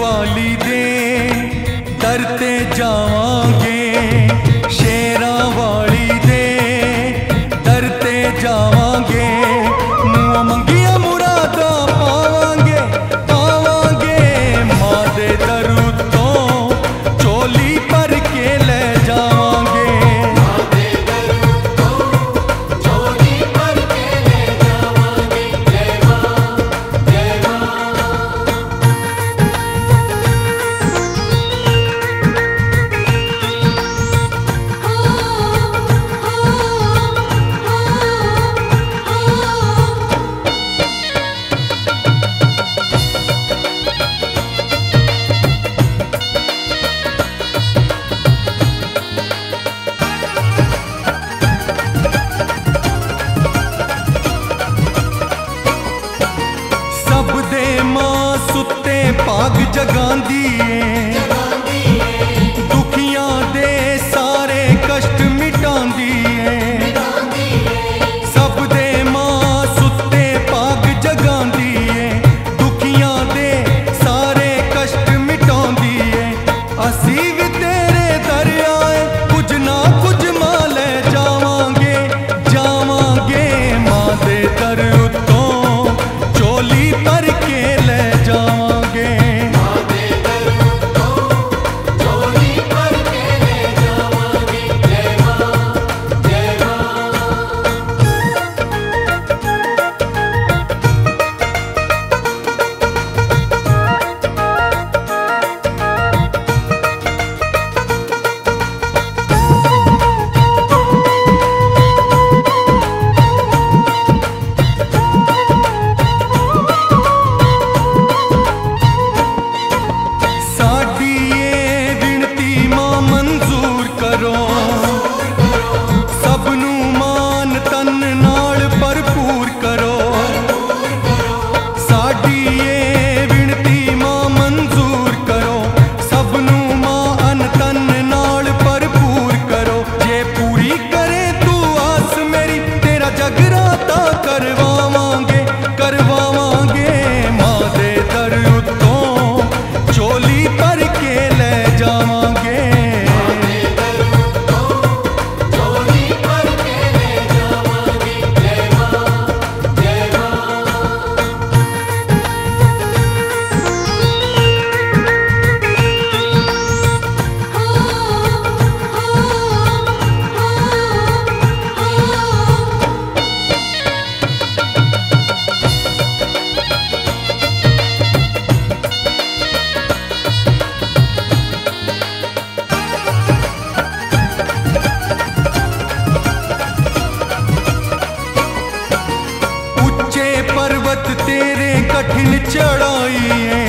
वाली दे डरते जावा जाग जगांदी कठिन चढ़ाई है।